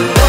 Oh,